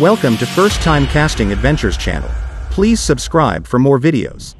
Welcome to First Time Casting Adventures channel. Please subscribe for more videos.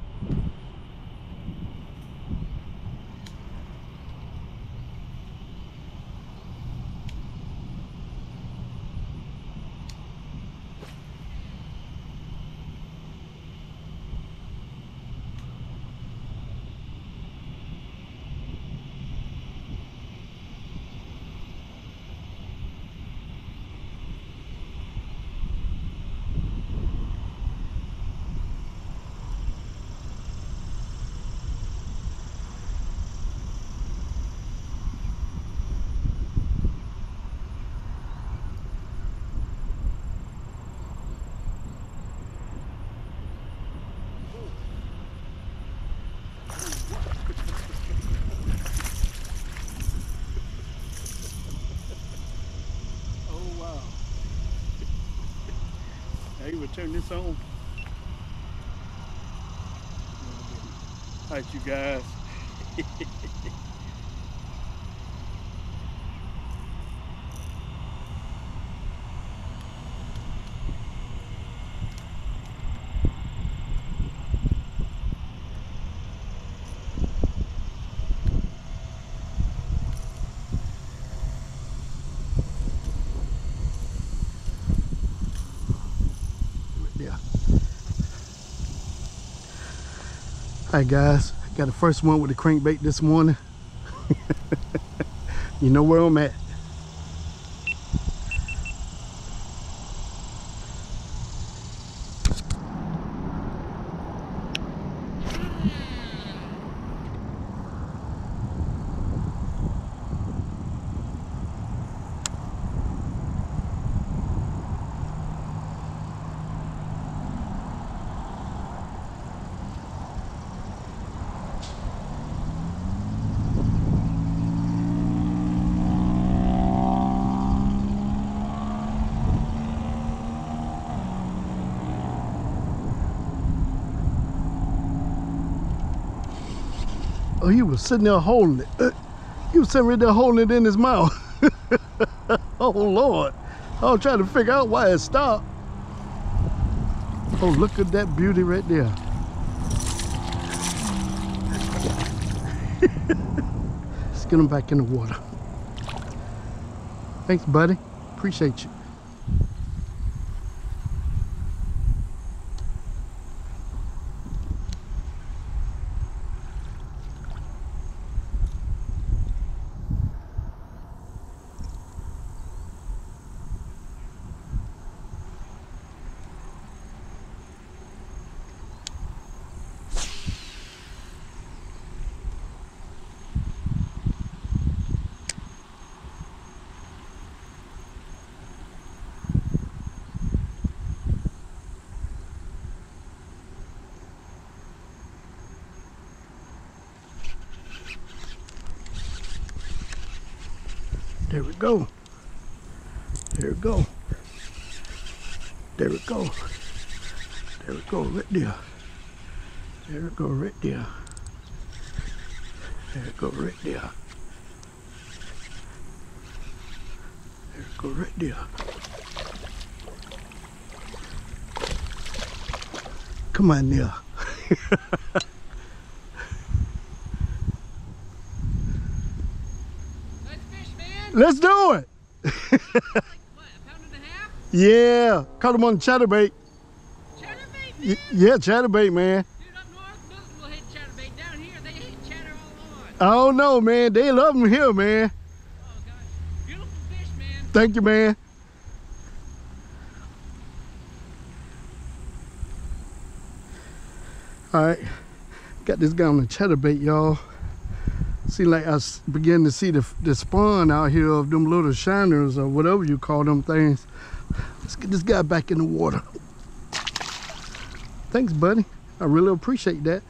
Turn this on. Alright you guys. Yeah. Hi guys, got the first one with the crankbait this morning. you know where I'm at. Oh, he was sitting there holding it. Uh, He was sitting right there holding it in his mouth. oh Lord. I was trying to figure out why it stopped. Oh, look at that beauty right there. Let's get him back in the water. Thanks, buddy. Appreciate you. There we go. There we go. There we go. There we go, right there. There we go, right there. There we go, right there. There we go, right there. Come on there. Nice fish, man. Let's do it. Like what? A pound and a half? Yeah, caught him on chatterbait. Chatterbait, Y- yeah, chatterbait, man. Dude, up north, will hit chatterbait. Down here, they hate chatter all on. I don't know, man. They love them here, man. Oh gosh, beautiful fish, man. Thank you, man. All right, got this guy on the chatterbait, y'all. See, like I begin to see the, the spawn out here of them little shiners or whatever you call them things. Let's get this guy back in the water. Thanks, buddy. I really appreciate that.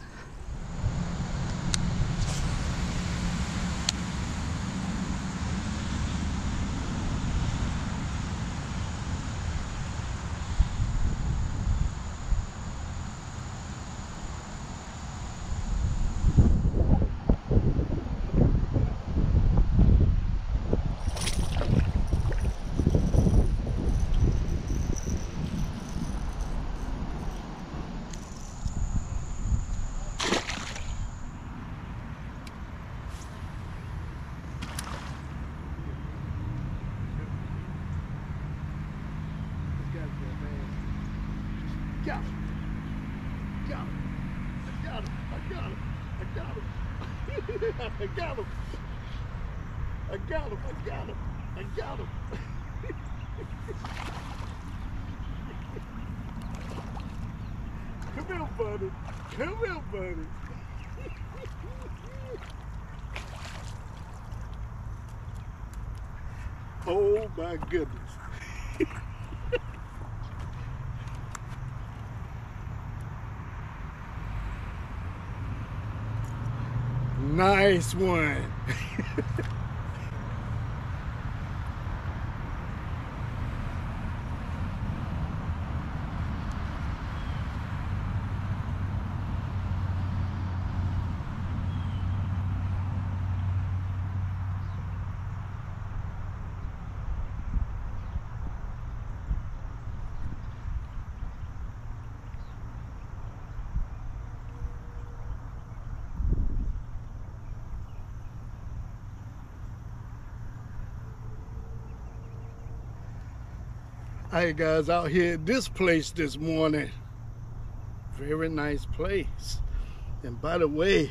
Got him. I Got him. I got him. I got him. I got him. I got him. I got him. I got him. I got him. Come here, buddy. Come here, buddy. oh my goodness. Nice one. Guys, out here at this place this morning. Very nice place. And by the way,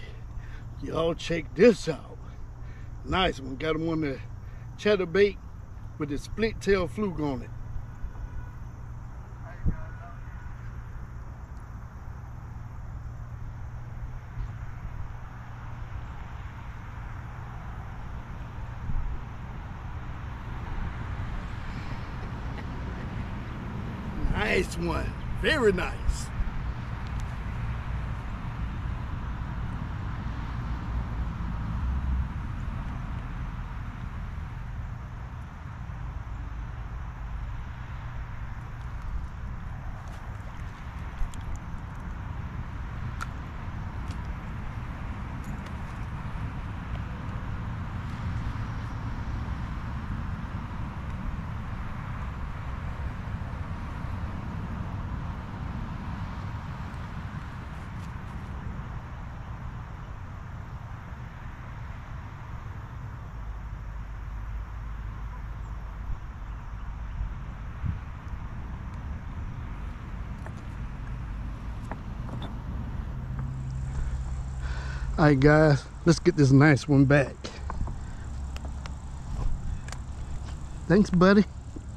y'all check this out. Nice one. Got them on the chatterbait with the split tail fluke on it. Nice one. Very nice. All right, guys, let's get this nice one back. Thanks, buddy.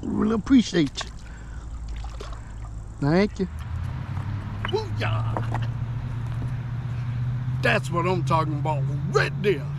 Really appreciate you. Thank you. Booyah! That's what I'm talking about right there.